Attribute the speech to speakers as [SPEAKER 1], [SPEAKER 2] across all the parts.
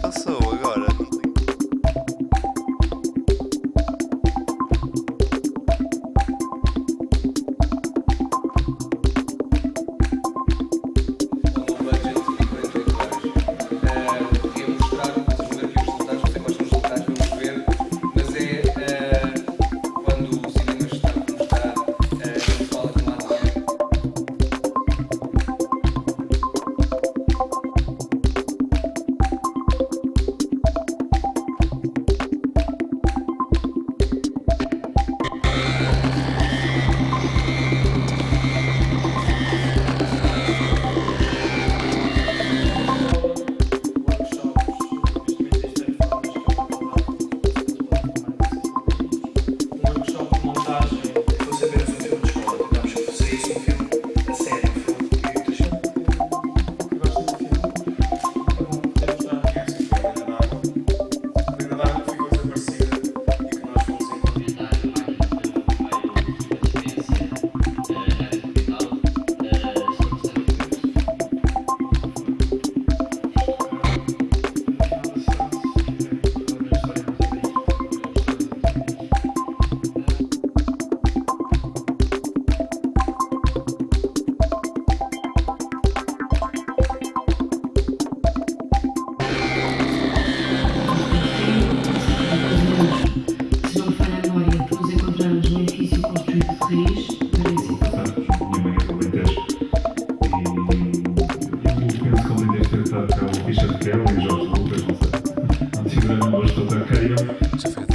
[SPEAKER 1] passou.
[SPEAKER 2] to feel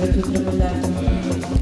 [SPEAKER 3] Thank you.